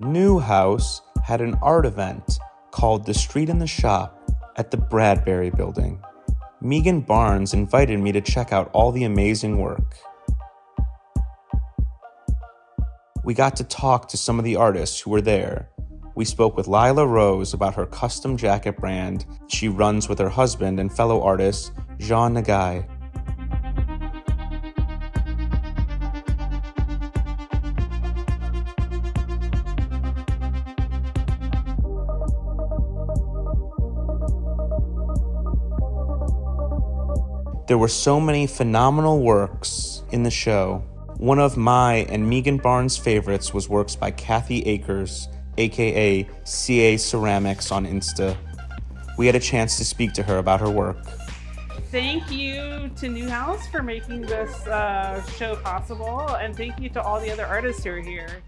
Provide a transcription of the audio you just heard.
Neue House had an art event called The Street in the Shop at the Bradbury Building. Meegan Barnes invited me to check out all the amazing work. We got to talk to some of the artists who were there. We spoke with Lilah Rose about her custom jacket brand she runs with her husband and fellow artist Jean Nagai. There were so many phenomenal works in the show. One of my and Meegan Barnes' favorites was works by Cathy Akers, aka CA Ceramics on Insta. We had a chance to speak to her about her work. Thank you to Neue House for making this uh, show possible, and thank you to all the other artists who are here.